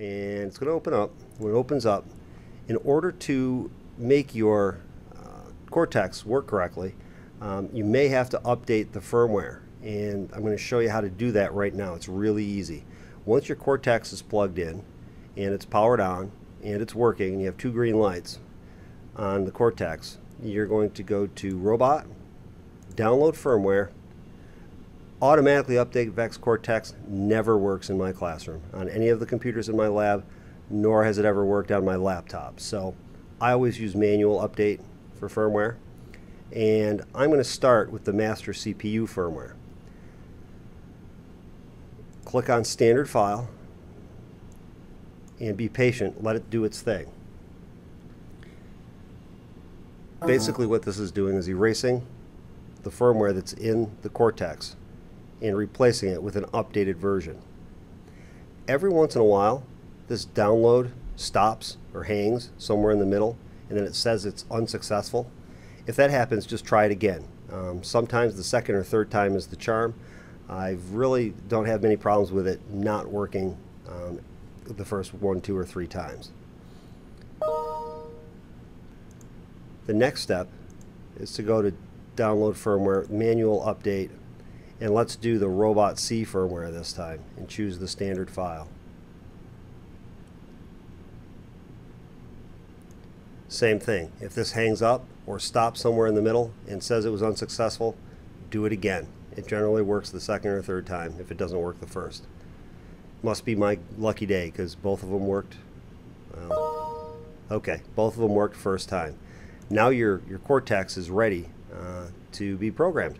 and it's going to open up. When it opens up, in order to make your uh, Cortex work correctly, um, you may have to update the firmware. And I'm going to show you how to do that right now. It's really easy. Once your Cortex is plugged in and it's powered on and it's working and you have two green lights on the Cortex, you're going to go to Robot, download firmware, automatically update VEX Cortex never works in my classroom on any of the computers in my lab, nor has it ever worked on my laptop. So I always use manual update for firmware. And I'm going to start with the master CPU firmware. Click on standard file and be patient, let it do its thing. Basically what this is doing is erasing the firmware that's in the Cortex and replacing it with an updated version. Every once in a while, this download stops or hangs somewhere in the middle and then it says it's unsuccessful. If that happens, just try it again. Um, sometimes the second or third time is the charm. I really don't have many problems with it not working um, the first one, two, or three times. The next step is to go to download firmware, manual update, and let's do the RobotC firmware this time and choose the standard file. Same thing. If this hangs up or stops somewhere in the middle and says it was unsuccessful, do it again. It generally works the second or third time if it doesn't work the first. Must be my lucky day because both of them worked. Well, okay, both of them worked first time. Now your, your Cortex is ready uh, to be programmed.